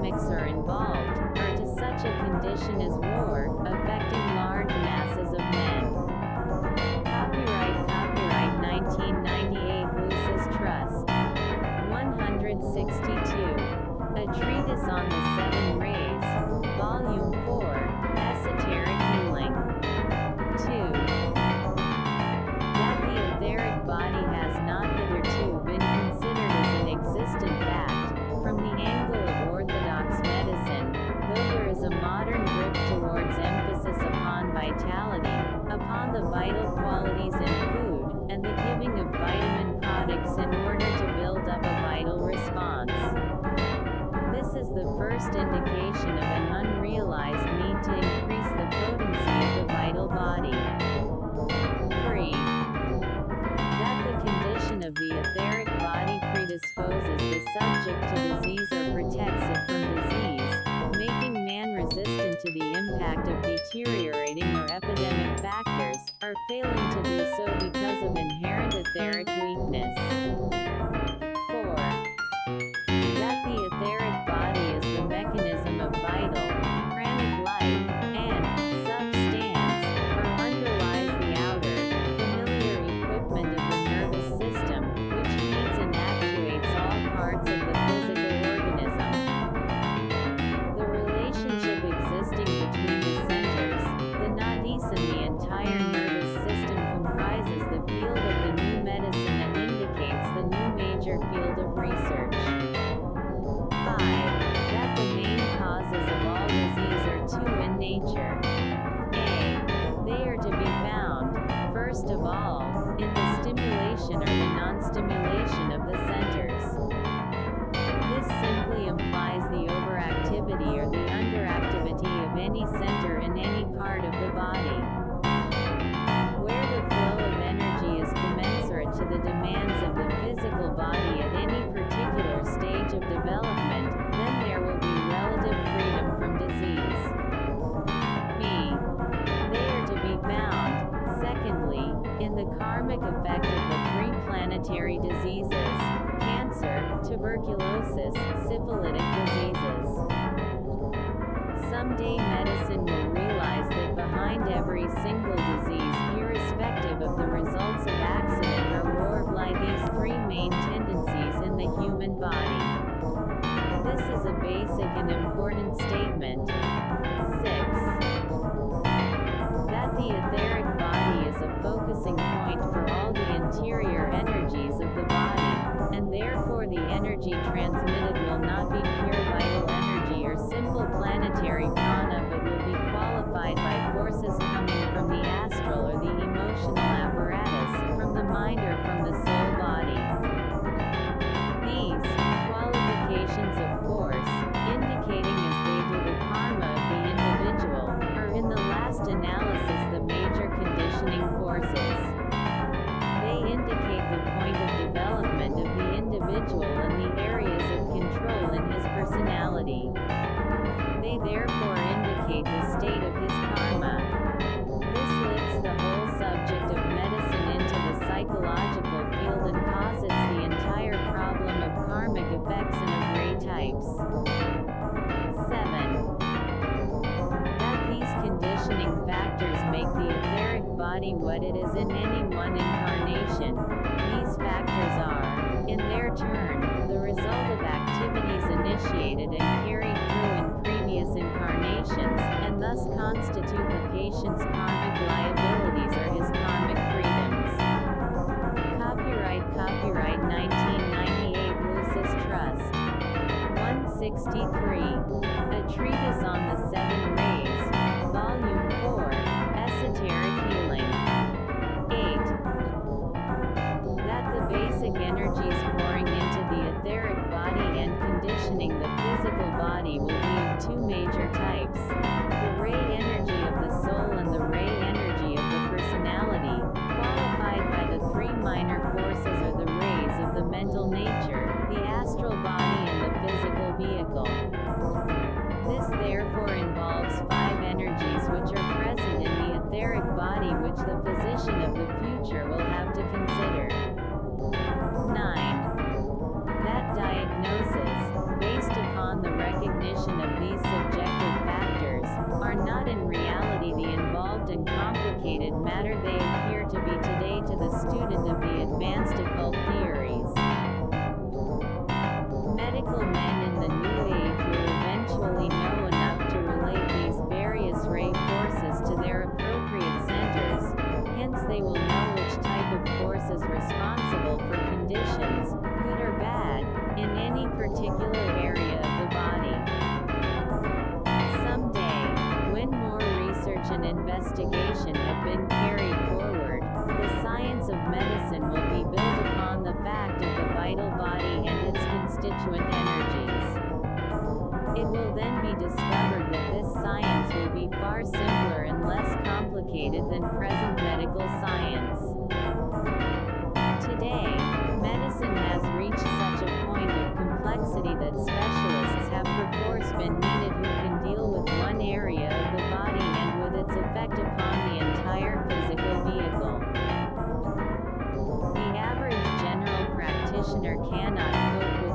dynamics are involved, or to such a condition as to the impact of deteriorating or epidemic factors, are failing to do so because of inherent etheric weakness. tuberculosis, syphilitic diseases. Someday medicine will realize that behind every single disease, irrespective of the results of accident or war, lie these three main tendencies in the human body. This is a basic and important statement. planetary etheric body what it is in any one incarnation. These factors are, in their turn, the result of activities initiated and carried through in previous incarnations, and thus constitute the patient's karmic liabilities or his karmic freedoms. Copyright Copyright 1998 Lucis Trust 163. A treatise on the seven which the physician of the future will have to consider. 9. That diagnosis, based upon the recognition of these subjective factors, are not in reality the involved and complicated matter they appear to be today to the student of the advanced energies. It will then be discovered that this science will be far simpler and less complicated than present medical science. Today, medicine has reached such a point of complexity that specialists have perforce been needed who can deal with one area of the body and with its effect upon the entire physical vehicle. The average general practitioner cannot cope with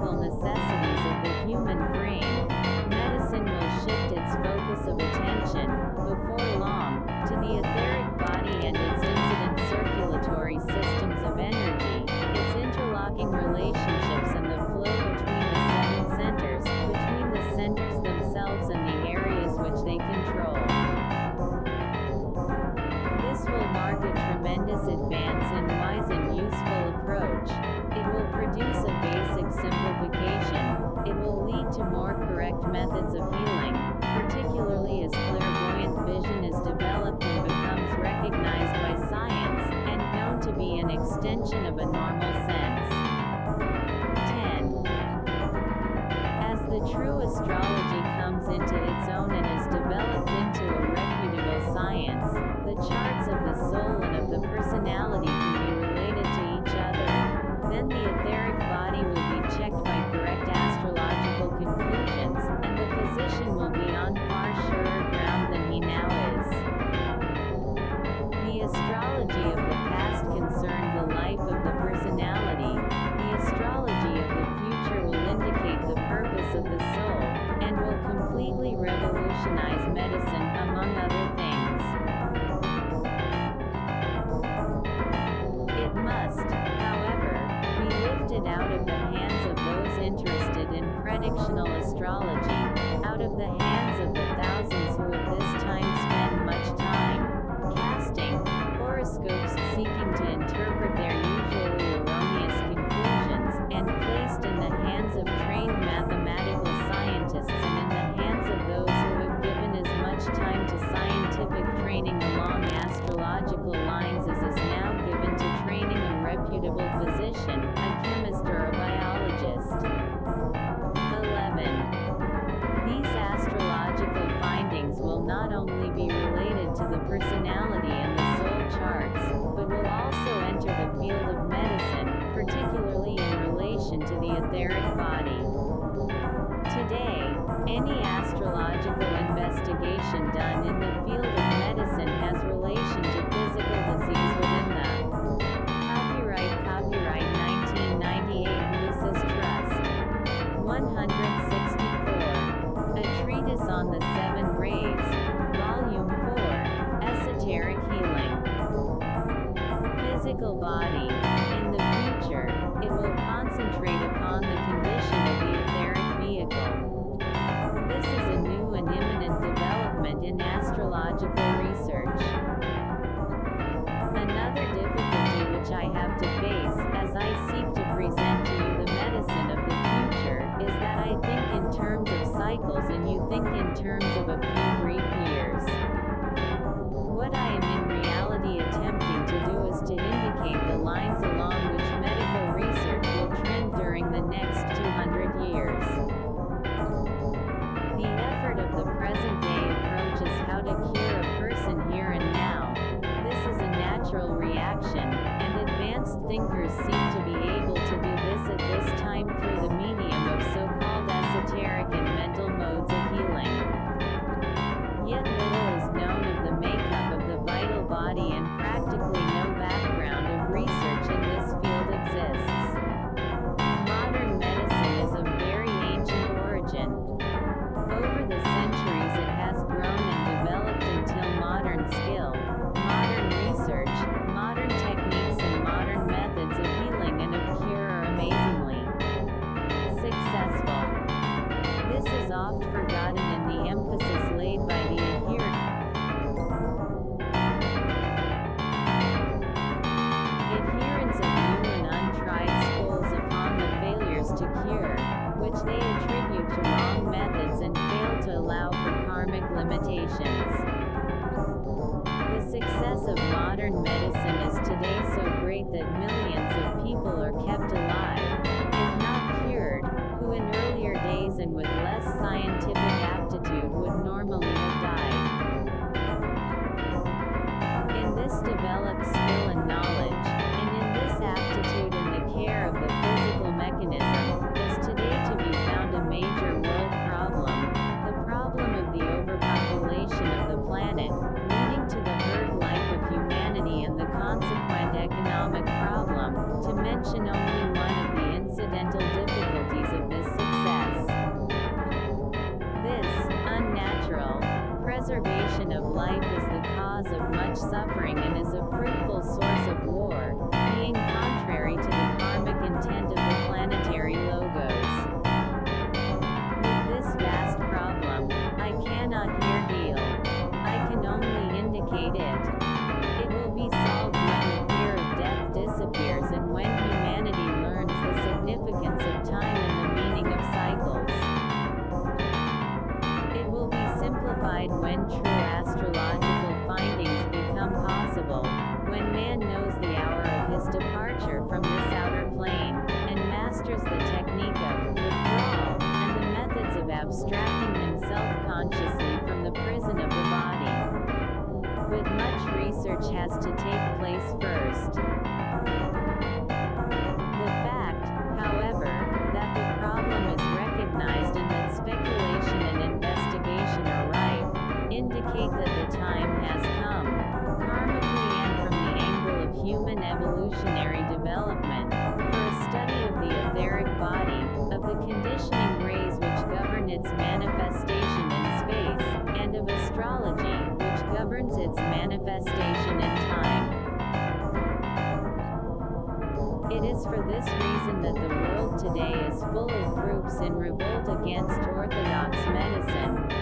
physical necessities of the human brain, medicine will shift its focus of attention, before long, to the etheric day. Their body. Today, any astrological investigation done in the field of medicine has relation to physical disease within them. Copyright Copyright 1998 Lucis Trust 100 modern medicine is today so great that millions of people are kept alive, if not cured, who in earlier days and with less scientific aptitude would normally have died. In this developed skill and knowledge, and in this aptitude in the care of the physical mechanism, suffering and is consciously from the prison of the body. But much research has to take place first. The fact, however, that the problem is recognized and that speculation and investigation are rife, indicate that the time has come, karmically and from the angle of human evolutionary development, for a study of the etheric body, of the conditioning rays which govern its manifestation astrology, which governs its manifestation in time. It is for this reason that the world today is full of groups in revolt against orthodox medicine,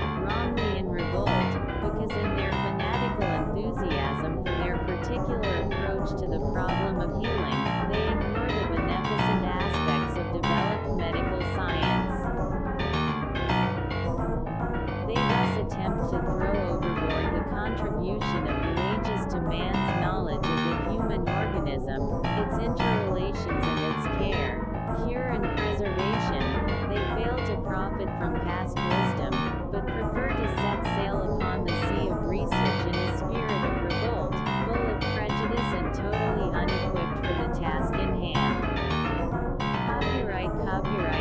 copyright.